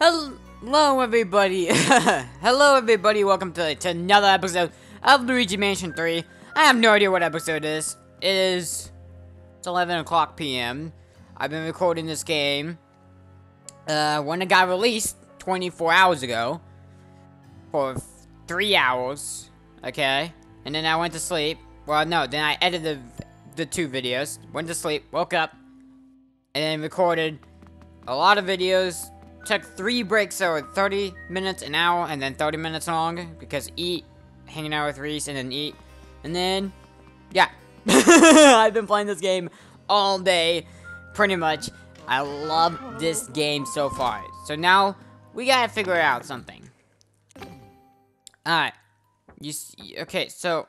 Hello, everybody. Hello, everybody. Welcome to, to another episode of Luigi Mansion 3. I have no idea what episode is. It is it's 11 o'clock p.m. I've been recording this game uh, when it got released 24 hours ago for three hours. Okay, and then I went to sleep. Well, no, then I edited the, the two videos, went to sleep, woke up, and then recorded a lot of videos. Took three breaks, so 30 minutes, an hour, and then 30 minutes long, because eat, hanging out with Reese, and then eat. And then, yeah. I've been playing this game all day, pretty much. I love this game so far. So now, we gotta figure out something. Alright. You see, okay, so,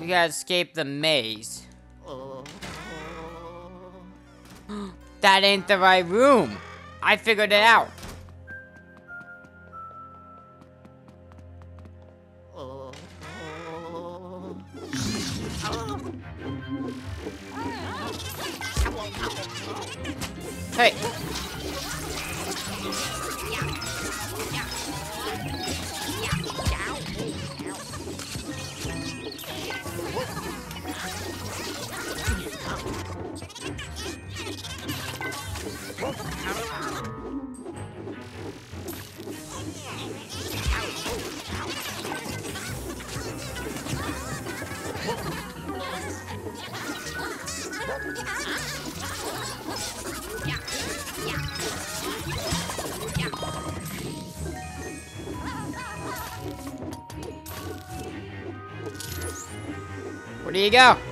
we gotta escape the maze. that ain't the right room. I figured it out. Hey. Where do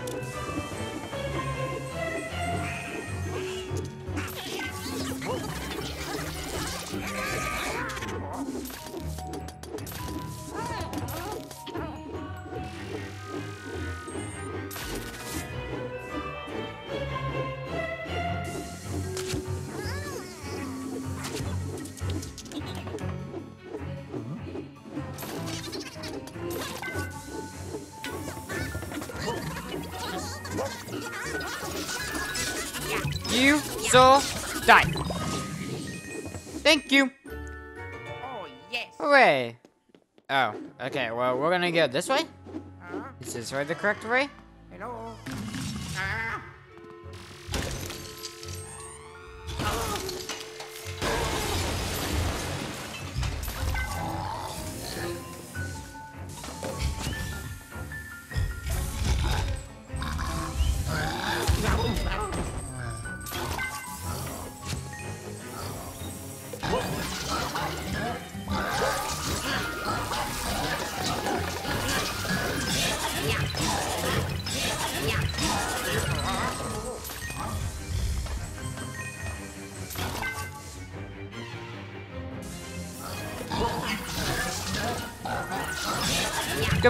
this way? Is this way the correct way?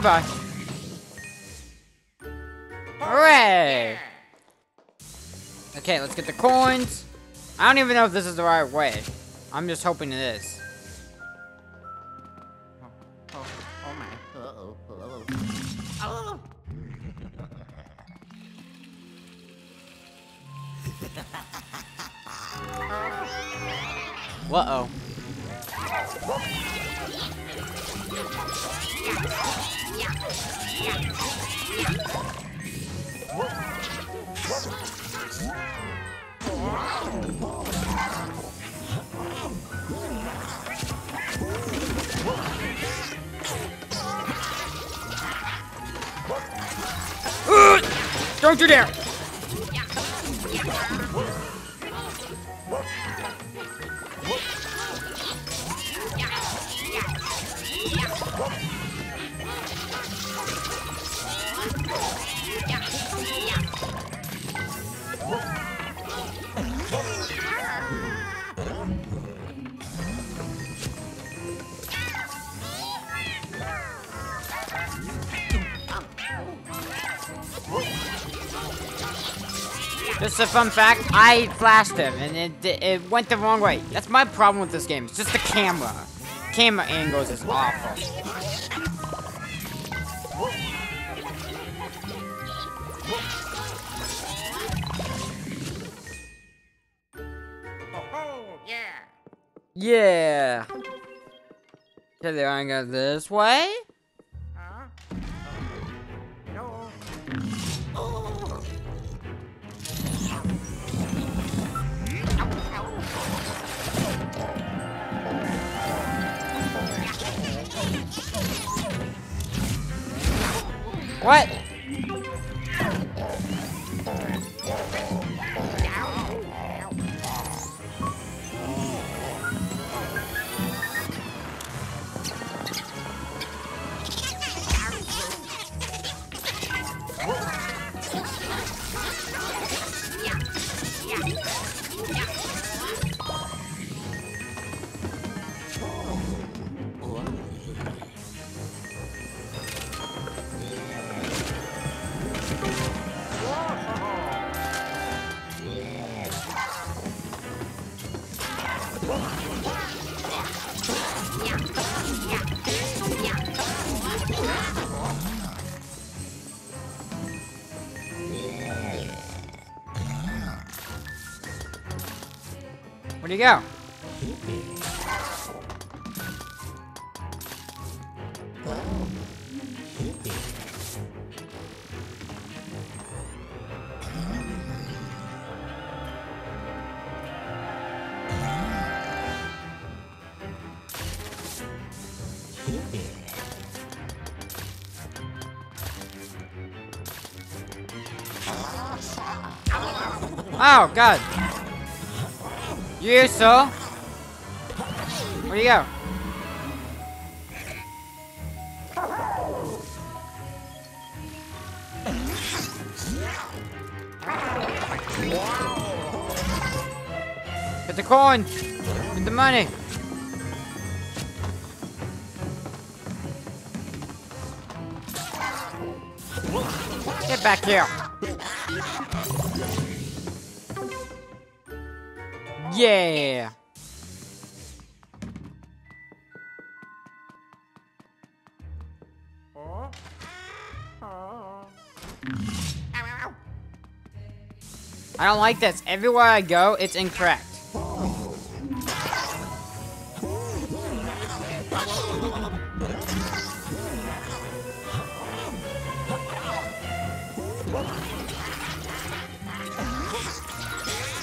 Goodbye. Hooray! Okay, let's get the coins. I don't even know if this is the right way. I'm just hoping it is. Oh, oh my. Uh-oh. Oh. Uh-oh. Ugh! Don't you dare! Fun fact, I flashed him and it, it went the wrong way. That's my problem with this game. It's just the camera. Camera angles is awful. Yeah. Yeah. Okay, they're gonna go this way. What? Oh, God. You, sir? Where you go? Get the coin! Get the money! Get back here! Yeah! I don't like this. Everywhere I go, it's incorrect.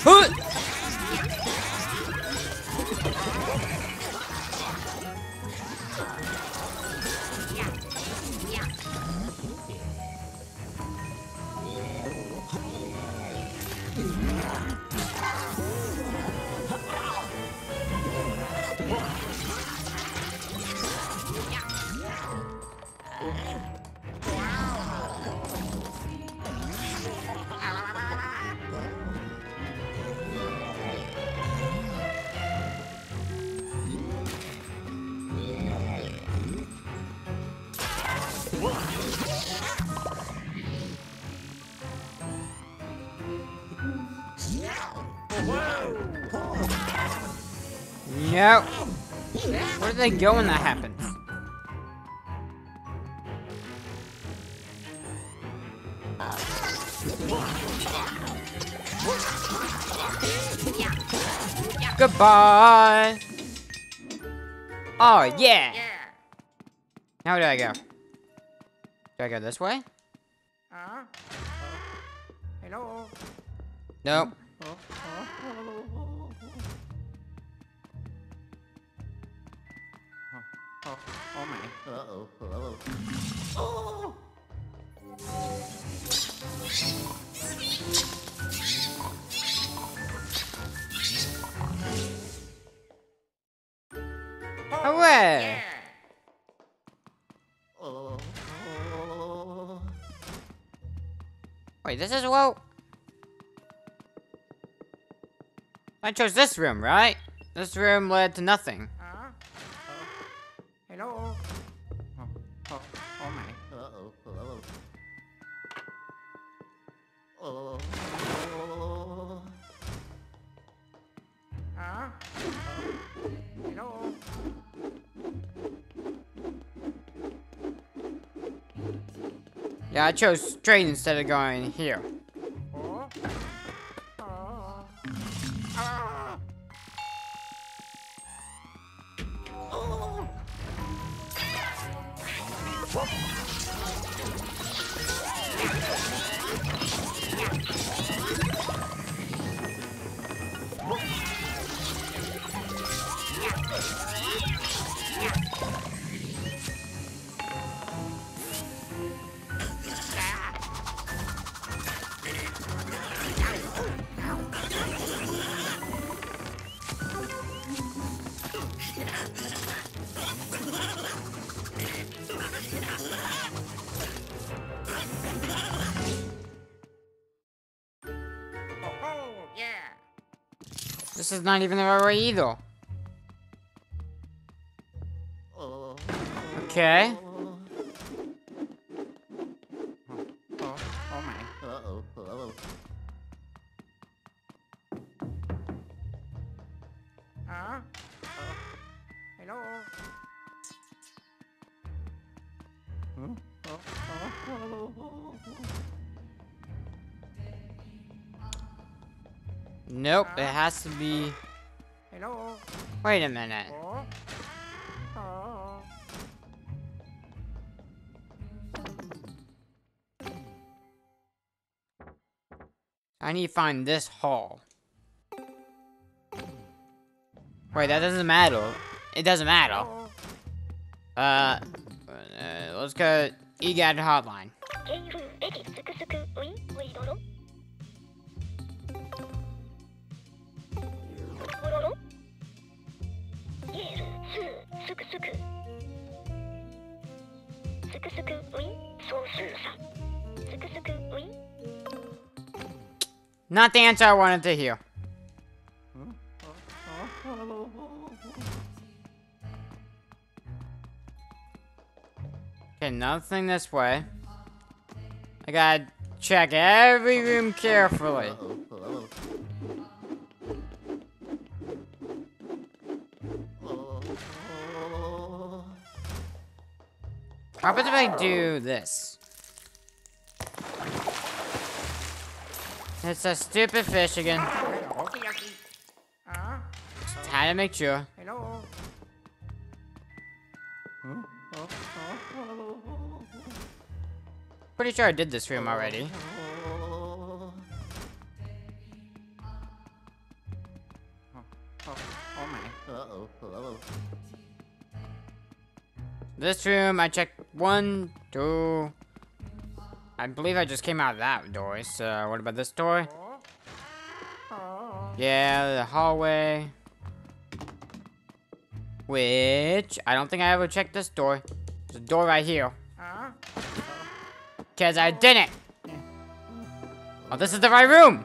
Huh! They go when that happens? Goodbye. Oh yeah. Yeah. Now where do I go? Do I go this way? Huh? Hello? Nope. Oh, Uh-oh. Uh-oh. Oh! Wait, this is well. I chose this room, right? This room led to nothing. I chose straight instead of going here. This is not even the right way either. Oh, Okay. It has to be... Hello? Wait a minute. I need to find this hall. Wait, that doesn't matter. It doesn't matter. Uh, uh let's go EGAD hotline. Not the answer I wanted to hear. Okay, nothing this way. I gotta check every room carefully. How about if I do this? It's a stupid fish again. Huh? Had to make sure. Pretty sure I did this room already. This room, I checked one, two. I believe I just came out of that door. So, what about this door? Yeah, the hallway. Which, I don't think I ever checked this door. There's a door right here. Because I didn't. Oh, this is the right room.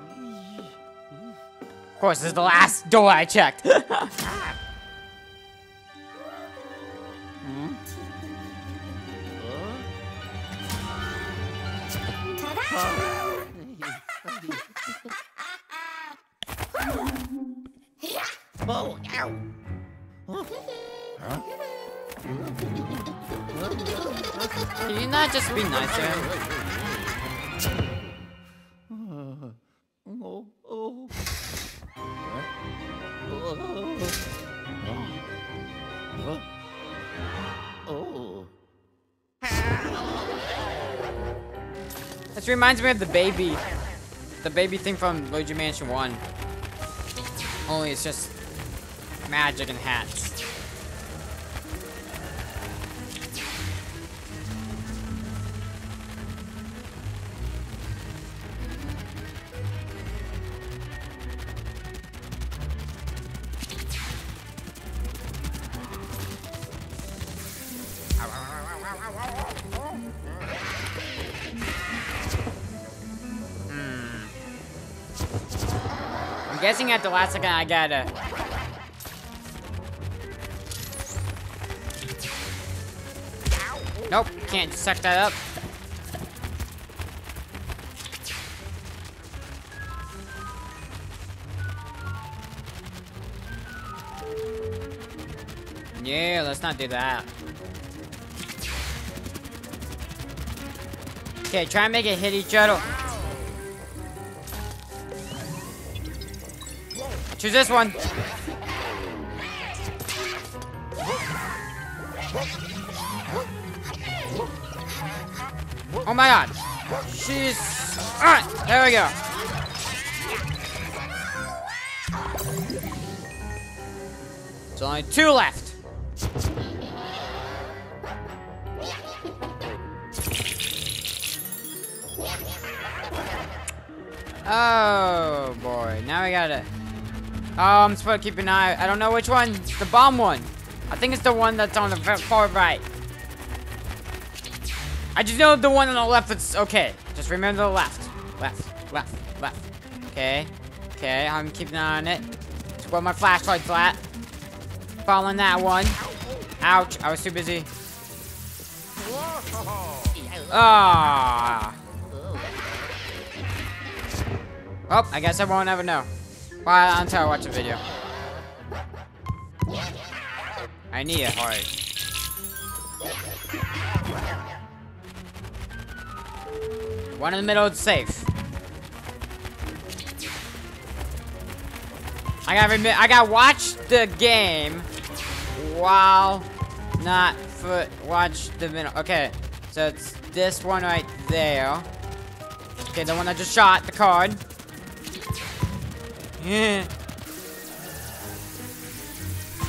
Of course, this is the last door I checked. Oh, ow. Can you not just be nice to? Oh, oh. Oh. This reminds me of the baby. The baby thing from Luigi Mansion 1. Only it's just magic and hats. Guessing at the last second I gotta. Nope, can't suck that up. Yeah, let's not do that. Okay, try and make it hit each other. Choose this one. Oh my god. She's... Alright, there we go. There's only two left. Oh, I'm supposed to keep an eye. I don't know which one. The bomb one. I think it's the one that's on the far right. I just know the one on the left. It's okay. Just remember the left, left, left, left. Okay, okay. I'm keeping an eye on it. It's where my flashlight's at. Following that one. Ouch! I was too busy. Ah. Oh, I guess I won't ever know. Well, until I watch the video. I need a heart. One in the middle is safe. I gotta I gotta watch the game while not foot watch the middle. Okay, so it's this one right there. Okay, the one I just shot, the card. Yeah.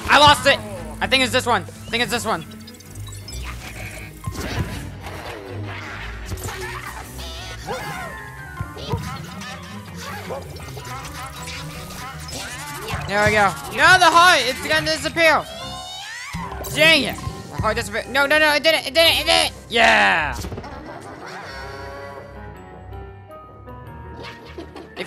I lost it! I think it's this one. I think it's this one. There we go. No, the heart! It's gonna disappear! Dang it! The heart disappeared. No, no, no, it didn't! It didn't! It didn't! Yeah!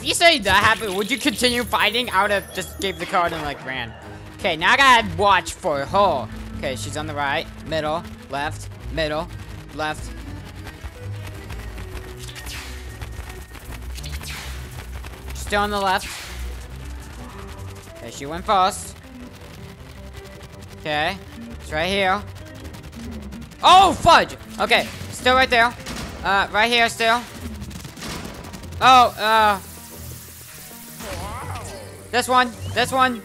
You say that happened, would you continue fighting? I would have just gave the card and like ran. Okay, now I gotta watch for her. Okay, she's on the right, middle, left, middle, left. Still on the left. Okay, she went first. Okay, it's right here. Oh, fudge! Okay, still right there. Uh, right here still. Oh, uh. This one, this one.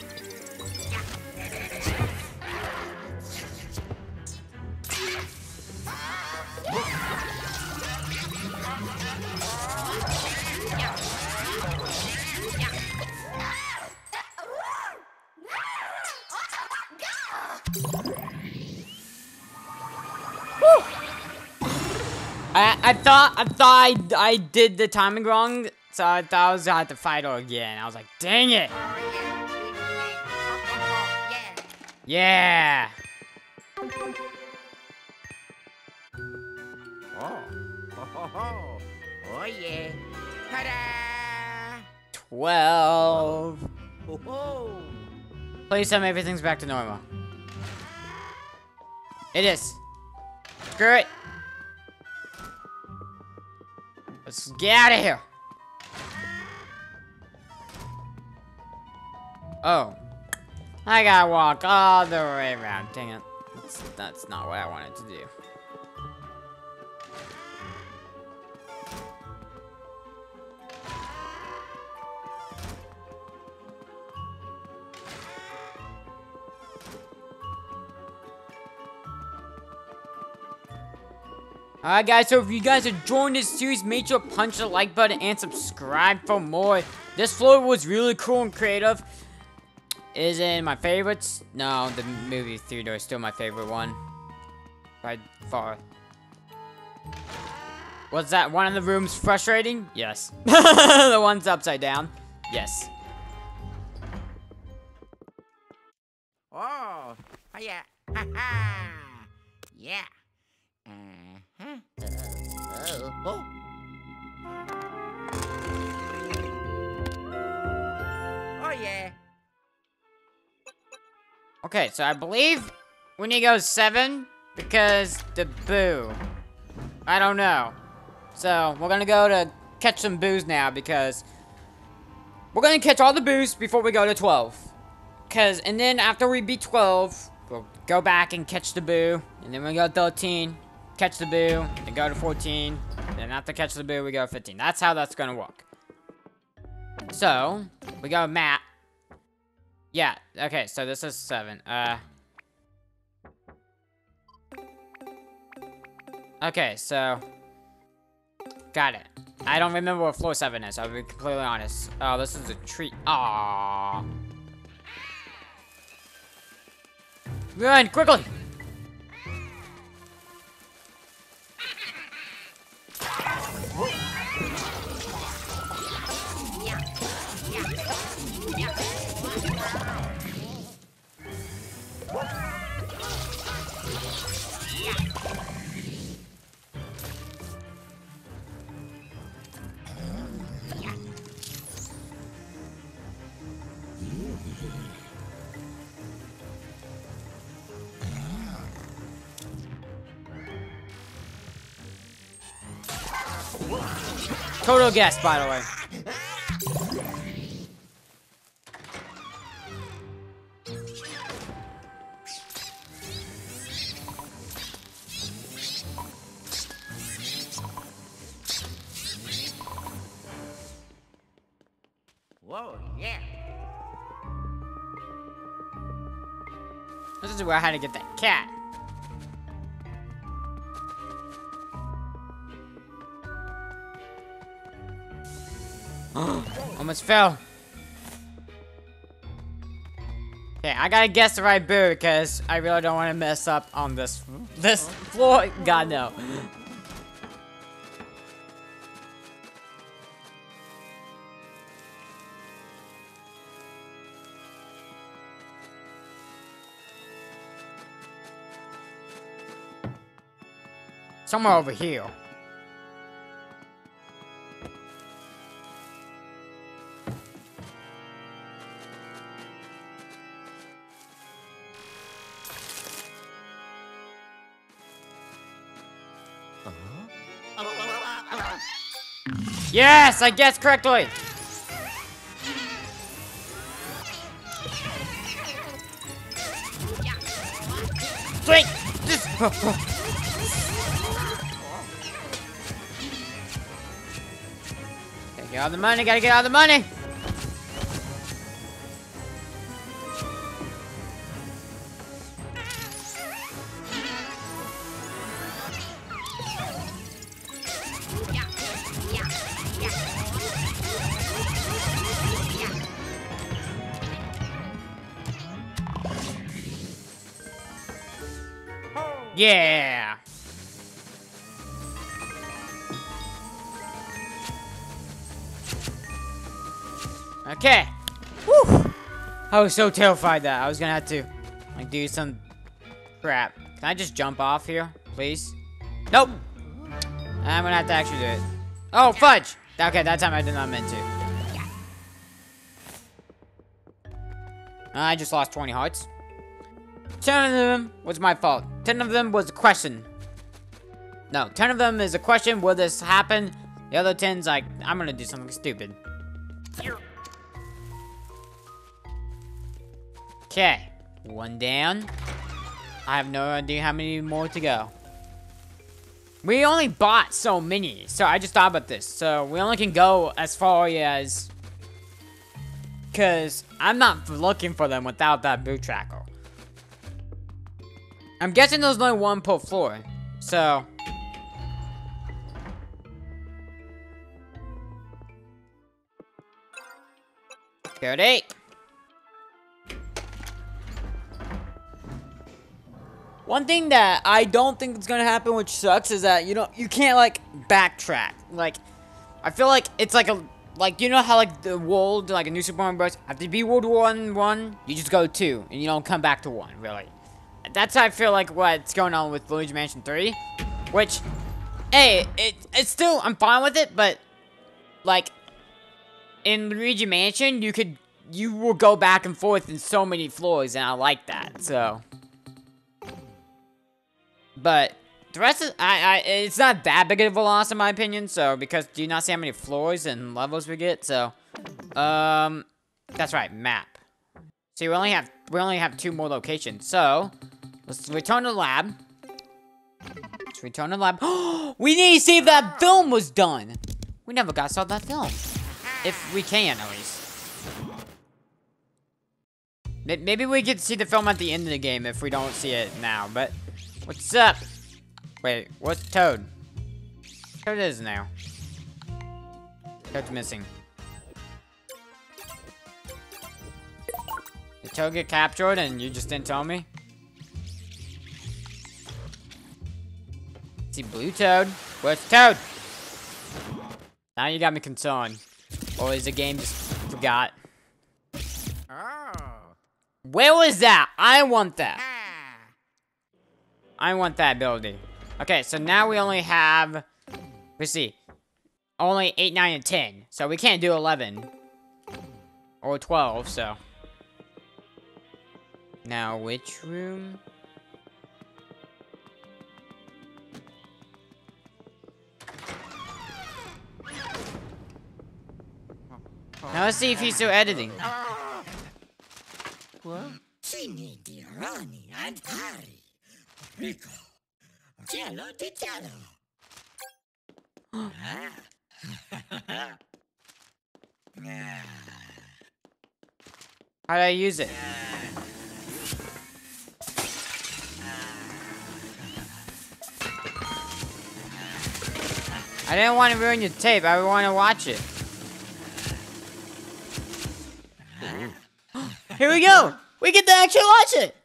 I, I thought I thought I, I did the timing wrong, so I thought I was gonna have to fight her again. I was like, dang it! Yeah. Yeah. Oh. Ho, ho, ho. Oh, yeah. Ta-da! Twelve. Ho. Please tell me everything's back to normal. It is. Screw it. Let's get out of here. Oh. I gotta walk all the way around. Dang it. That's, that's not what I wanted to do. Alright guys, so if you guys are enjoying this series, make sure to punch the like button and subscribe for more. This floor was really cool and creative. Is it my favorites? No, the movie theater is still my favorite one. By far. Was that one of the rooms frustrating? Yes. the one's upside down? Yes. Oh. Oh, yeah. Yeah. Uh-huh. Uh, oh. Oh, yeah. Okay, so I believe we need to go seven because the boo. I don't know. So we're gonna go to catch some boos now because we're gonna catch all the boos before we go to 12. Cause and then after we beat 12, we'll go back and catch the boo, and then we go 13, catch the boo, and go to 14. Then after catch the boo, we go 15. That's how that's gonna work. So we go Matt. Yeah, okay, so this is seven. Uh. Okay, so got it. I don't remember what floor seven is. I'll be completely honest. Oh, this is a treat. Aww. Run quickly! Total guess, by the way. Whoa, yeah. This is where I had to get that cat. Almost fell. Okay, I gotta guess the right boo because I really don't want to mess up on this this floor. God no. Somewhere over here. Yes, I guessed correctly. Wait, this. Get all the money, gotta get all the money! I was so terrified that I was gonna have to like do some crap. Can I just jump off here, please? Nope. I'm gonna have to actually do it. Oh, fudge! Okay, that time I did not mean to. I just lost 20 hearts. 10 of them was my fault. 10 of them was a question. No, 10 of them is a question, will this happen? The other 10's like, I'm gonna do something stupid. Okay, one down. I have no idea how many more to go. We only bought so many, so I just thought about this. So we only can go as far as... Because I'm not looking for them without that boo tracker. I'm guessing there's only one per floor, so... Thirty. One thing that I don't think is gonna happen, which sucks, is that you know you can't like backtrack. Like, I feel like it's like a like you know how like the world like a new Super Mario Bros. After you beat World One, one, you just go two, and you don't come back to one. Really, that's how I feel like what's going on with Luigi Mansion Three, which, hey, it it's still I'm fine with it, but like in Luigi Mansion, you could you will go back and forth in so many floors, and I like that. So. But the rest is, I, I, it's not that big of a loss in my opinion. So because do you not see how many floors and levels we get? So, um, that's right, map. See, we only have we only have two more locations. So let's return to the lab. Let's return to the lab. we need to see if that film was done. We never got to saw that film. If we can, at least. Maybe we to see the film at the end of the game if we don't see it now, but... What's up? Wait, what's Toad? Toad is now. Toad's missing. Did Toad get captured and you just didn't tell me? See Blue Toad. Where's Toad? Now you got me concerned. Or is the game just forgot? Oh. Where was that? I want that. I want that ability. Okay, so now we only have, let's see, only 8, 9, and 10. So we can't do 11. Or 12, so. Now, which room? Now let's see if he's still editing. What? Rico. Jello di Jello. How do I use it? I didn't want to ruin your tape. I want to watch it. Here we go. We get to actually watch it.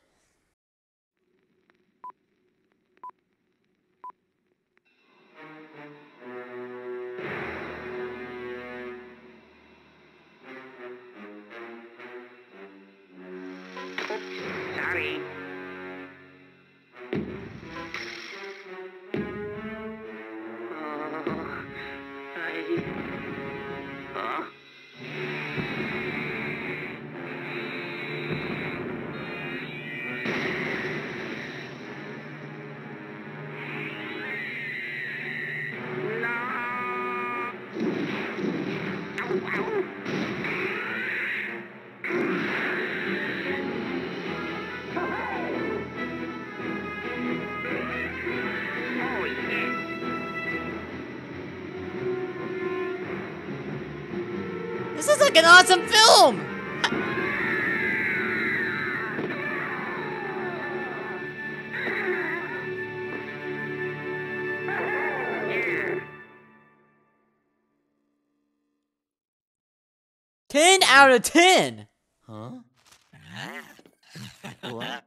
Sorry. An awesome film. Ten out of ten. What?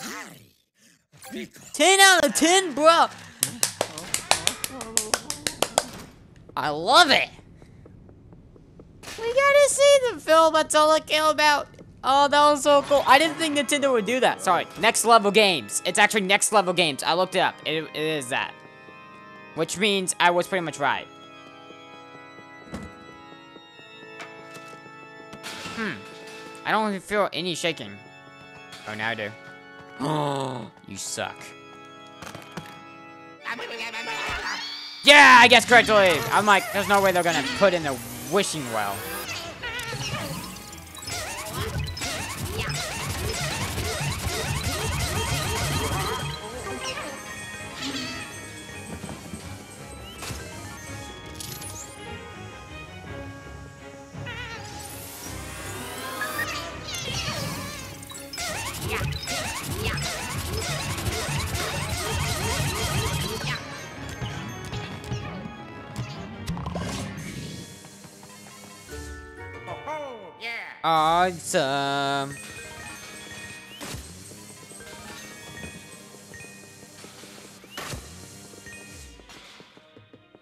Harry. Rico. 10 out of 10, bro. I love it. We gotta That's all I care about. Oh, that was so cool. I didn't think Nintendo would do that. Sorry. Next level games. It's actually next level games. I looked it up. It, it is that. Which means I was pretty much right. Hmm. I don't feel any shaking. Oh, now I do. Oh, you suck. Yeah, I guess correctly. I'm like, there's no way they're gonna put in the wishing well. Oh, Awesome.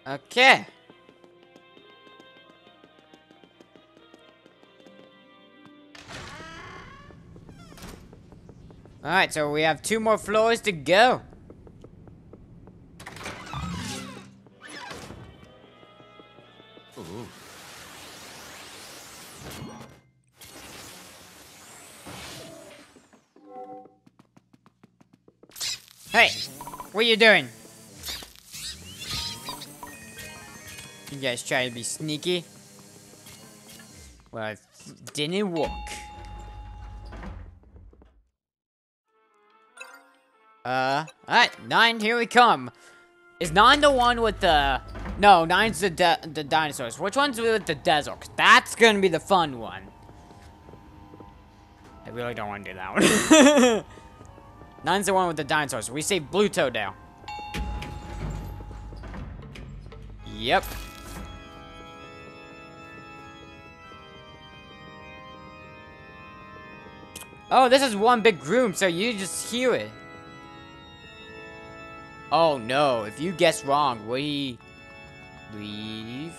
Okay. Alright, so we have two more floors to go. What are you doing? You guys trying to be sneaky? Well, didn't work. Uh, alright, nine, here we come. Is nine the one with the... No, nine's the the dinosaurs. Which one's with the desert? That's gonna be the fun one. I really don't want to do that one. Nine's the one with the dinosaurs. We say Blue Toad now. Yep. Oh, this is one big room, so you just hear it. Oh no, if you guess wrong, we leave.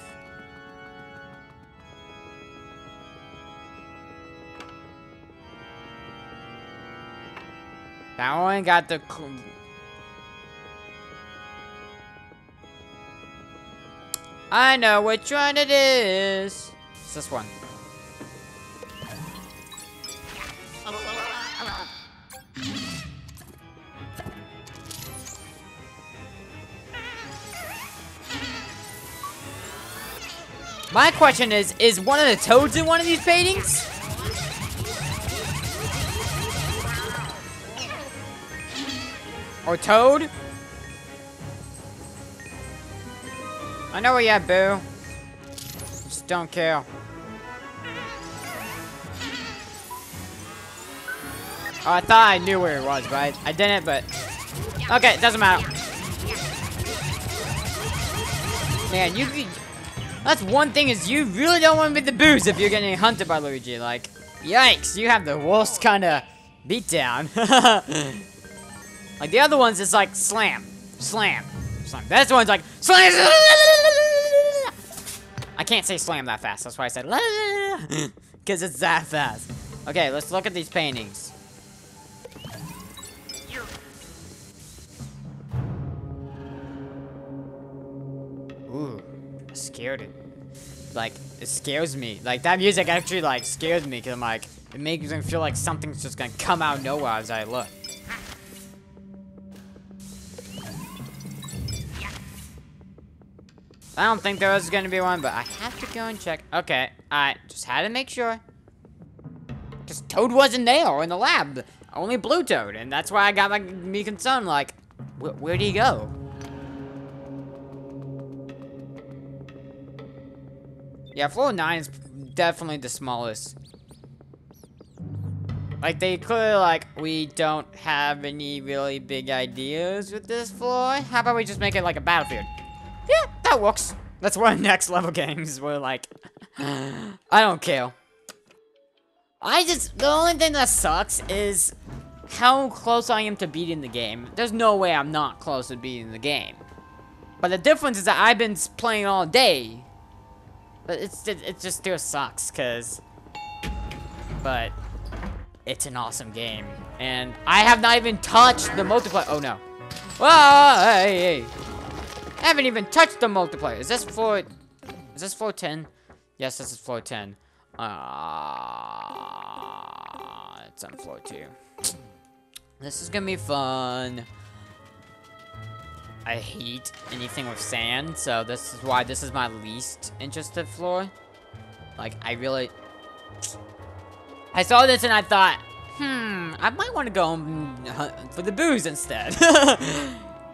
That one got the. I know which one it is. It's this one. My question is, is one of the toads in one of these paintings? Or Toad? I know where you at, Boo. Just don't care. Oh, I thought I knew where it was, but I, didn't, but... Okay, it doesn't matter. Man, you... could- That's one thing is you really don't want to be the Boos if you're getting hunted by Luigi. Like, yikes, you have the worst kind of beatdown. like the other ones, it's like slam, slam, slam. This one's like slam. I can't say slam that fast. That's why I said because it's that fast. Okay, let's look at these paintings. Ooh, scared it. Like, it scares me. Like, that music actually, like, scares me, because I'm like, it makes me feel like something's just gonna come out of nowhere as I look. I don't think there was gonna be one, but I have to go and check. Okay, I just had to make sure. Because Toad wasn't there in the lab. Only Blue Toad, and that's why I got my, me concerned, like, wh where'd he go? Yeah, floor 9 is definitely the smallest. Like, they clearly, like, we don't have any really big ideas with this floor. How about we just make it like a battlefield? Yeah, that works. That's why Next Level Games were like, I don't care. I just, the only thing that sucks is how close I am to beating the game. There's no way I'm not close to beating the game. But the difference is that I've been playing all day. But it's it, it just still sucks, cause. But it's an awesome game, and I have not even touched the multiplayer. Oh no! Whoa! Hey, hey! I haven't even touched the multiplayer. Is this floor? Is this floor ten? Yes, this is floor ten. Ah, it's on floor two. This is gonna be fun. I hate anything with sand, so this is why this is my least interested floor. Like, I really... I saw this and I thought, hmm, I might want to go for the Boos instead.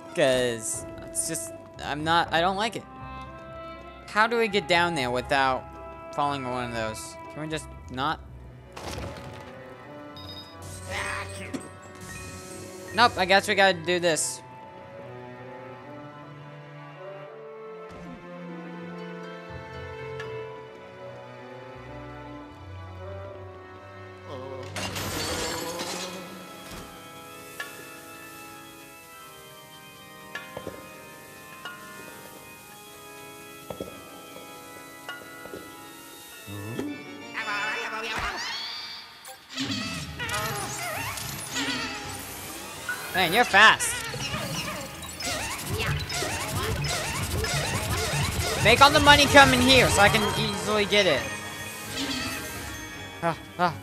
Because it's just, I'm not, I don't like it. How do we get down there without falling on one of those? Can we just not? Nope, I guess we gotta do this. You're fast. Make all the money come in here so I can easily get it.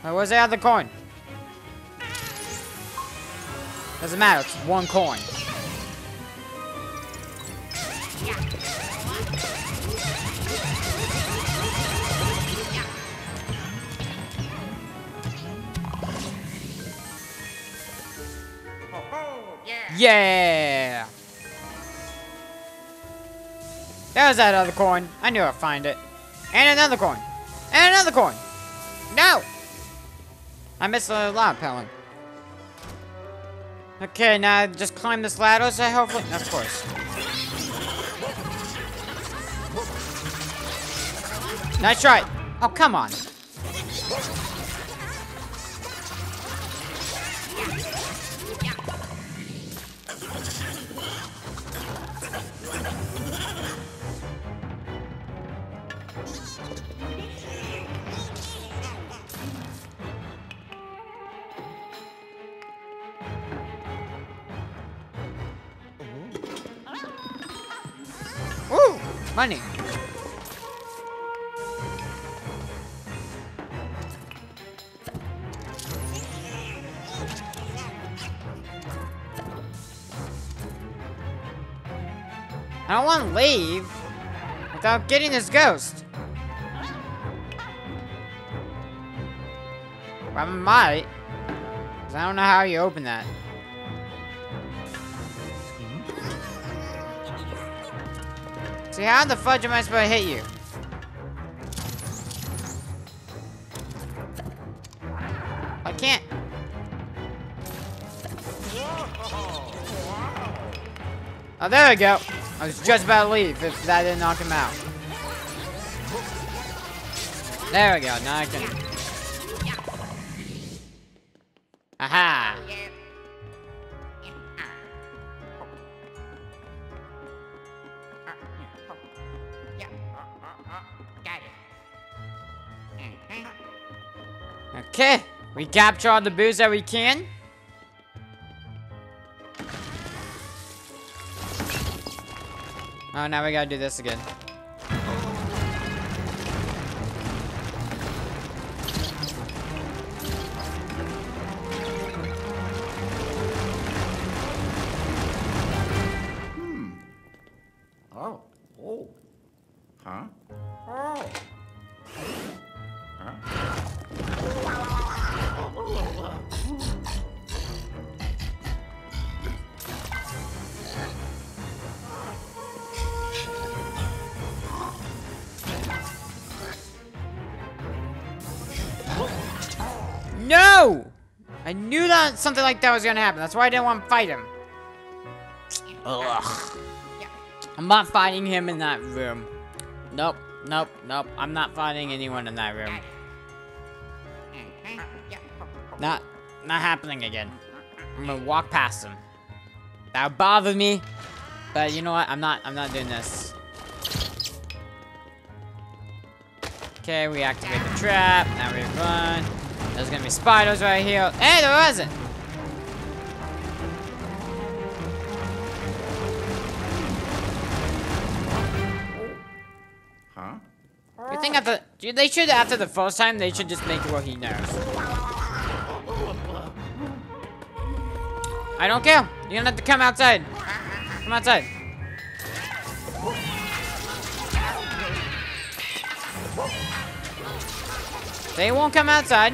Where's the other coin? Doesn't matter, it's one coin. Yeah. There's that other coin. I knew I'd find it. And another coin. And another coin. No! I missed the lava pellet. Okay, now just climb this ladder, so hopefully, of course. Nice try. Oh, come on. Money. I don't want to leave without getting this ghost. I might. 'cause I don't know how you open that. See, how the fudge am I supposed to hit you? I can't. Oh, there we go. I was just about to leave if that didn't knock him out. There we go. Now I can. Aha! We capture all the Boos that we can. Oh, now we gotta do this again. I knew that something like that was gonna happen. That's why I didn't want to fight him. Ugh. I'm not fighting him in that room. Nope, nope, nope. I'm not fighting anyone in that room. Not, not happening again. I'm gonna walk past him. That would bother me, but you know what? I'm not, I'm not doing this. Okay, we activate the trap. Now we run. There's gonna be spiders right here. Hey, there wasn't. Huh? You think after dude, they should after the first time they should just make it what he knows. I don't care. You're gonna have to come outside. Come outside. They won't come outside.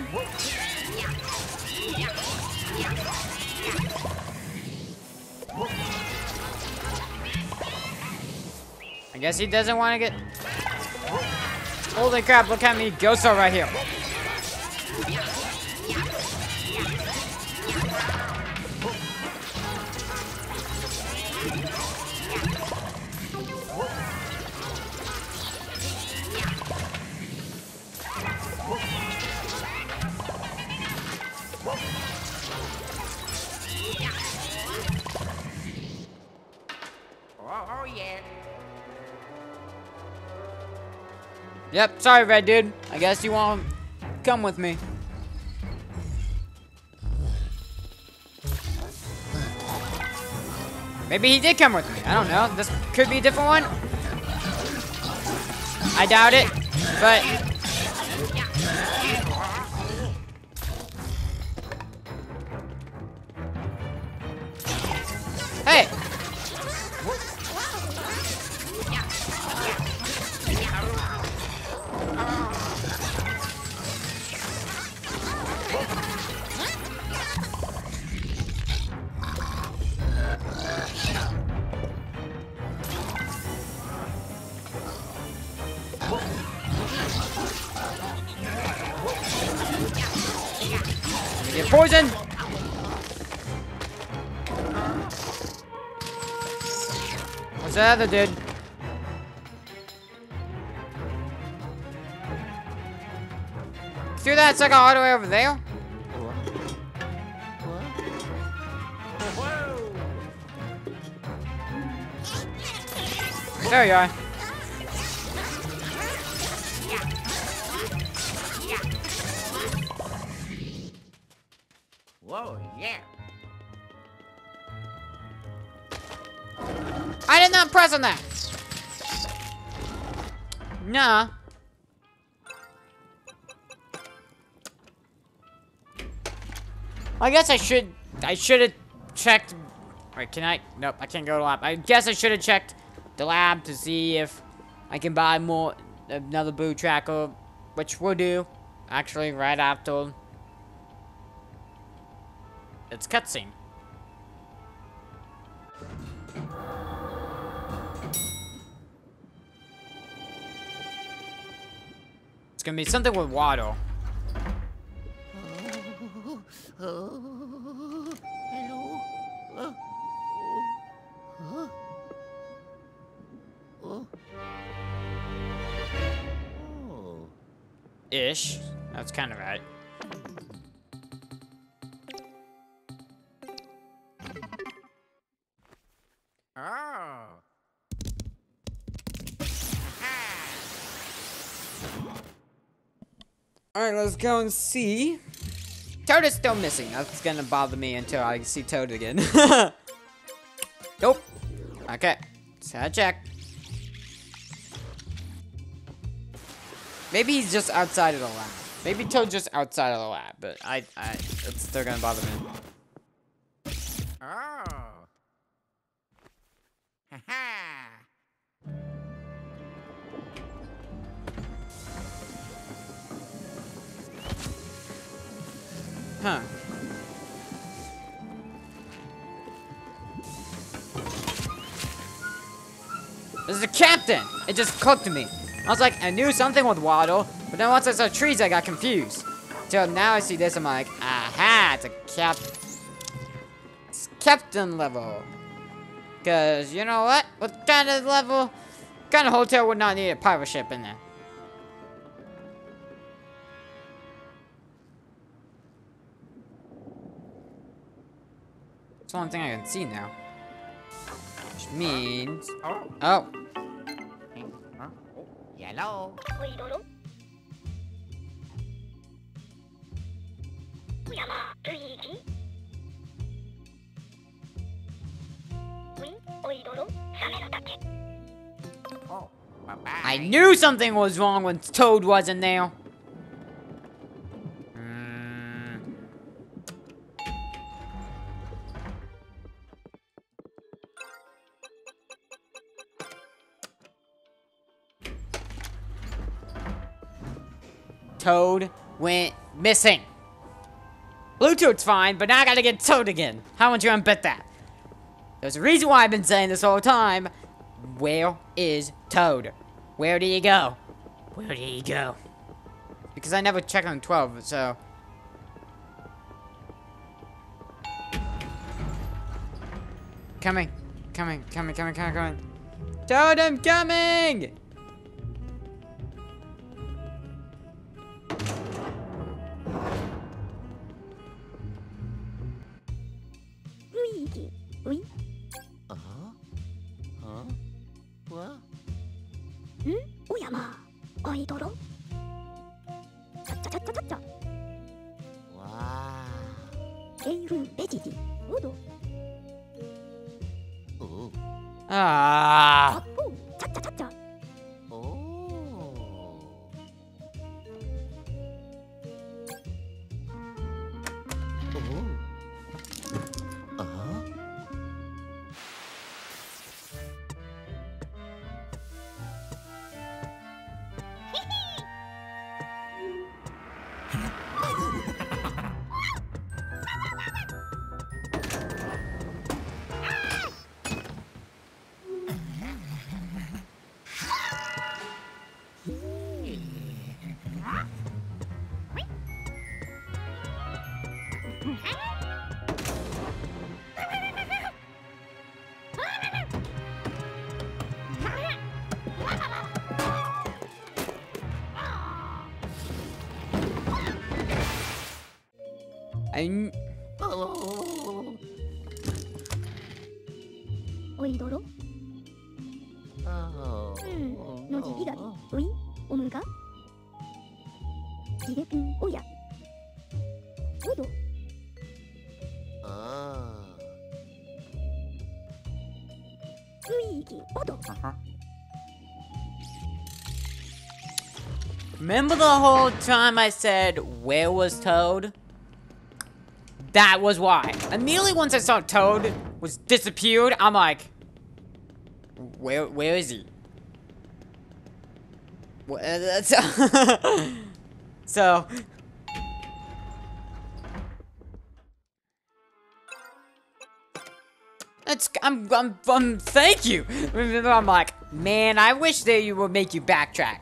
I guess he doesn't want to get Holy crap, look at me, Ghost right here. Yep, sorry, Red Dude. I guess you won't come with me. Maybe he did come with me. I don't know. This could be a different one. I doubt it, but... other dude. Through that second all the way over there? There you are. That. Nah. I guess I should. I should have checked. Wait, can I? Nope, I can't go to lab. I guess I should have checked the lab to see if I can buy more another boo tracker, which we'll do. Actually, right after it's cutscene. Gonna be something with Waddle. Oh, hello. Oh. Ish. That's kind of right. Alright, let's go and see. Toad is still missing. That's gonna bother me until I see Toad again. nope. Okay. I check. Maybe he's just outside of the lab. Maybe Toad's just outside of the lab, but I, I, it's still gonna bother me. The captain! It just clicked me. I was like, I knew something with waddle, but then once I saw trees, I got confused. Till now I see this, I'm like, aha, it's a cap... It's captain level. Cause, you know what? What kind of level, kind of hotel would not need a pirate ship in there? It's the only thing I can see now. Which means... Oh. I knew something was wrong when Toad wasn't there. Toad went missing. Blue Toad's fine, but now I gotta get Toad again. How much you gonna that? There's a reason why I've been saying this whole time. Where is Toad? Where did he go? Where did he go? Because I never check on 12, so... Coming. Coming, coming, coming, coming, coming. Toad, I'm coming! ういあ？は？ん？おやまわイベジジおああ Remember the whole time I said, where was Toad? That was why. Immediately once I saw Toad was disappeared, I'm like, where, where is he? So, That's I'm I'm I'm thank you. Remember, I'm like, man, I wish that you would make you backtrack.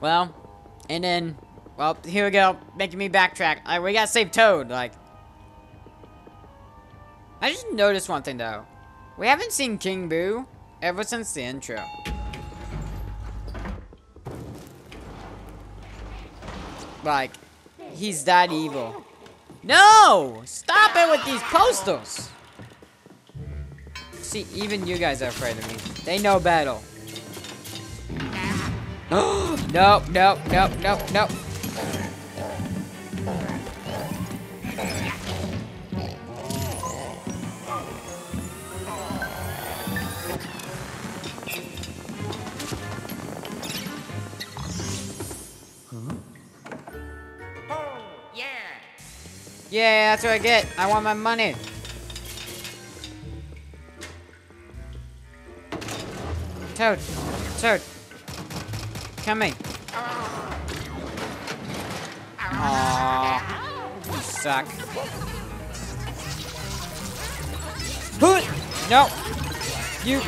Well, and then, well, here we go, making me backtrack. We gotta save Toad. Like, I just noticed one thing though. We haven't seen King Boo ever since the intro. Like, he's that evil. No! Stop it with these posters! See, even you guys are afraid of me. They know battle. nope, nope, nope. Oh, yeah. Yeah, that's what I get. I want my money. Toad. Toad. Come in. Aww. Suck. No! You.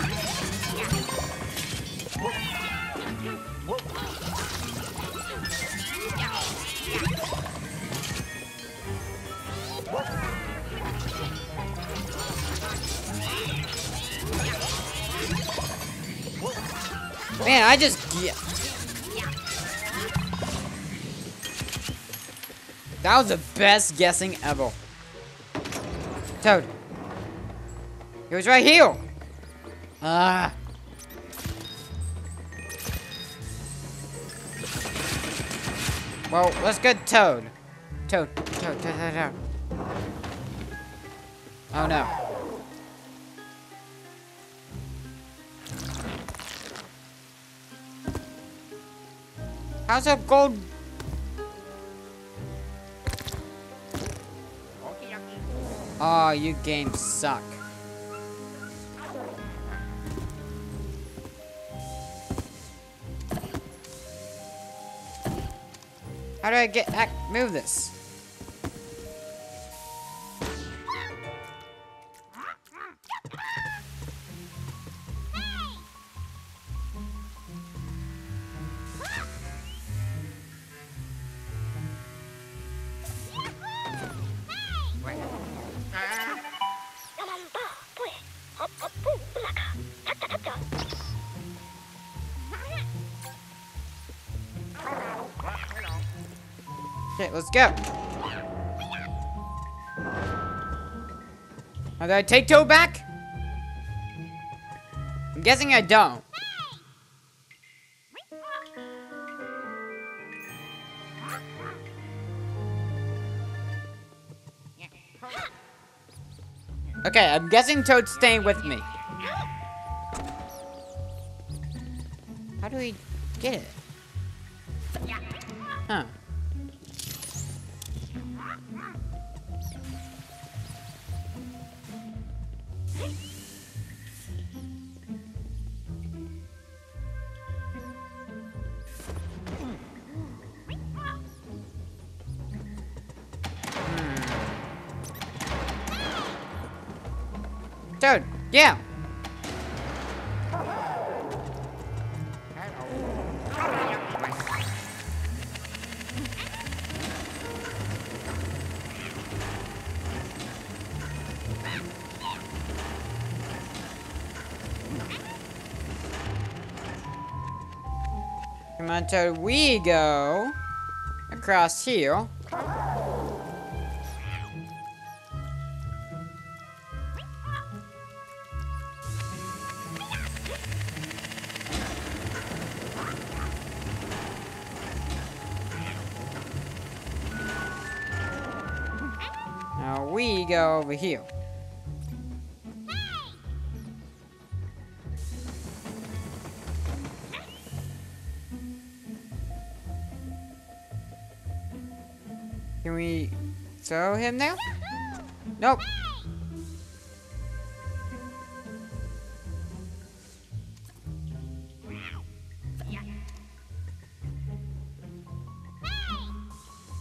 Man, I just. Yeah. That was the best guessing ever. Toad. He was right here. Ah. Well, let's get Toad. Toad, Toad, Toad, Toad, Toad. Oh no. How's that gold? Oh, you games suck. How do I get act move this? Go. Now, did I take Toad back? I'm guessing I don't. Okay, I'm guessing Toad's staying with me. How do we get it? Huh. Toad, yeah. Come on, Toad, we go across here. Over here? Can we throw him now? Nope.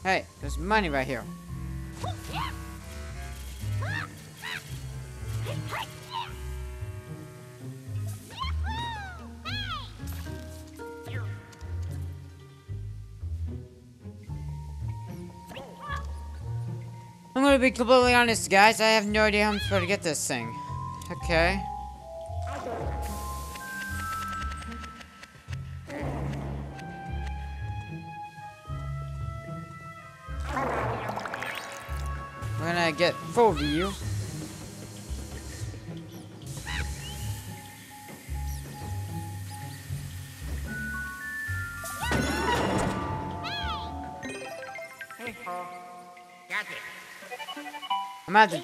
Hey, there's money right here. Be completely honest, guys. I have no idea how I'm supposed to get this thing. Okay. We're gonna get full view. Imagine.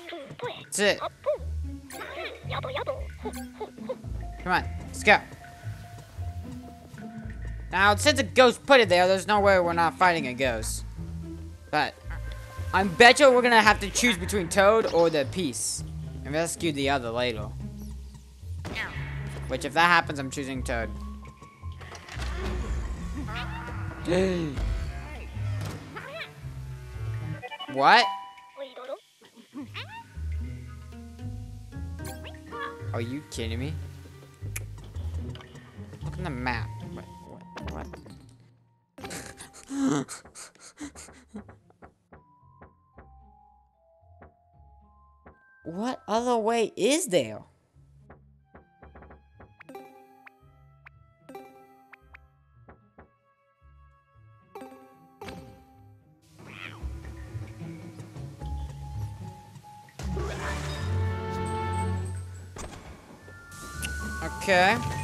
That's it. Come on, let's go. Now, since a ghost put it there, there's no way we're not fighting a ghost. But, I bet you we're gonna have to choose between Toad or the piece, And rescue the other later. Which, if that happens, I'm choosing Toad. what? Are you kidding me? Look at the map. What? What? what? what other way is there? Okay.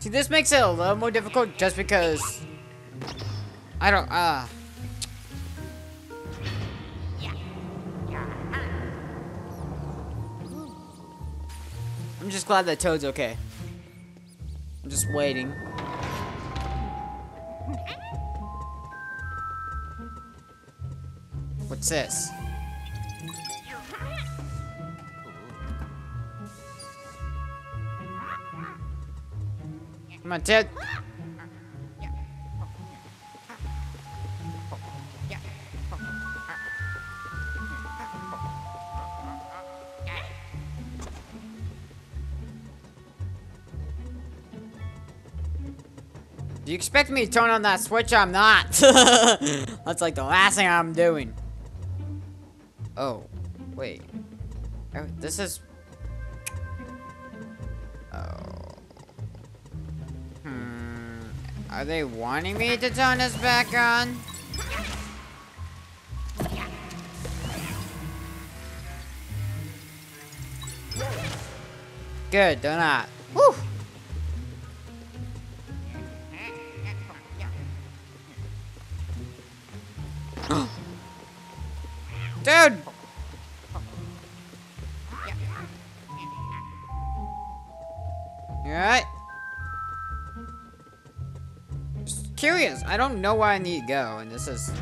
See, this makes it a little more difficult just because I don't. Uh, I'm just glad that Toad's okay. I'm just waiting. What's this? Do you expect me to turn on that switch? I'm not. That's like the last thing I'm doing. Oh, wait. Oh, This is. Are they wanting me to turn this back on? Good, they're not. Whew. I don't know where I need to go, and this is.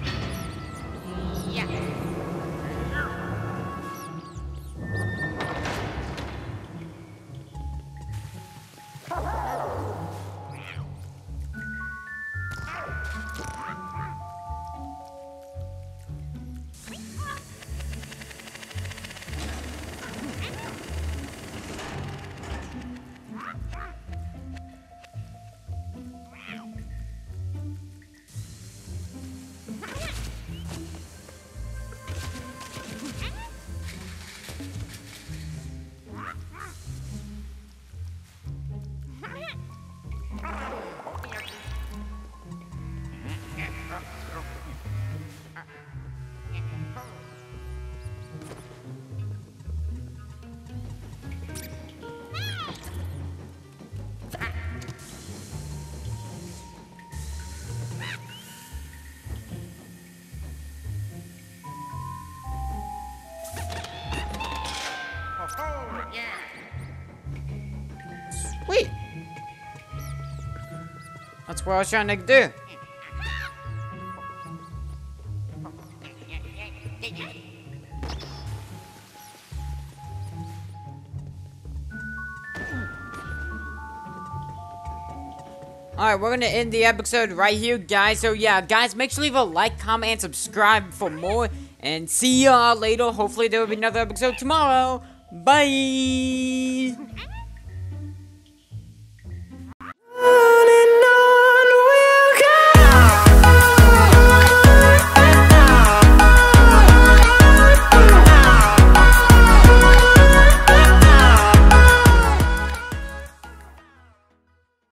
What I was trying to do. Alright, we're gonna end the episode right here, guys. So, yeah, guys, make sure leave a like, comment, and subscribe for more. And see y'all later. Hopefully, there will be another episode tomorrow. Bye!